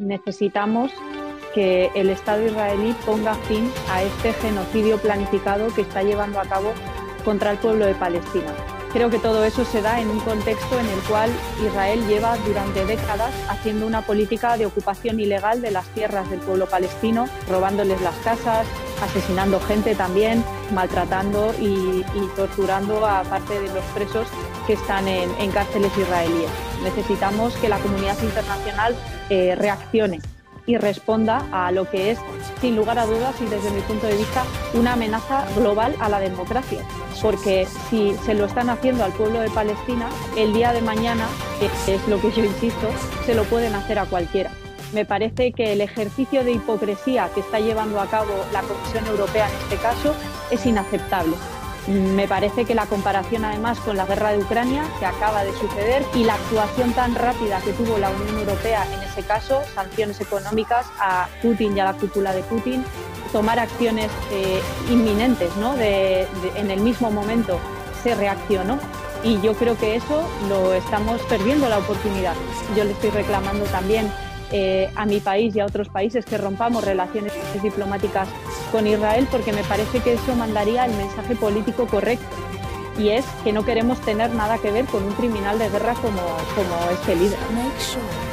necesitamos que el Estado israelí ponga fin a este genocidio planificado que está llevando a cabo contra el pueblo de Palestina. Creo que todo eso se da en un contexto en el cual Israel lleva durante décadas haciendo una política de ocupación ilegal de las tierras del pueblo palestino, robándoles las casas, asesinando gente también, maltratando y, torturando a parte de los presos que están en, cárceles israelíes. Necesitamos que la comunidad internacional eh, reaccione y responda a lo que es, sin lugar a dudas y desde mi punto de vista, una amenaza global a la democracia. Porque si se lo están haciendo al pueblo de Palestina, el día de mañana, que es lo que yo insisto, se lo pueden hacer a cualquiera. Me parece que el ejercicio de hipocresía que está llevando a cabo la Comisión Europea en este caso es inaceptable. Me parece que la comparación además con la guerra de Ucrania que acaba de suceder y la actuación tan rápida que tuvo la Unión Europea en ese caso, sanciones económicas a Putin y a la cúpula de Putin, tomar acciones eh, inminentes, ¿no? en el mismo momento se reaccionó y yo creo que eso lo estamos perdiendo la oportunidad. Yo le estoy reclamando también eh, a mi país y a otros países que rompamos relaciones diplomáticas con Israel porque me parece que eso mandaría el mensaje político correcto y es que no queremos tener nada que ver con un criminal de guerra como, como este líder. Make sure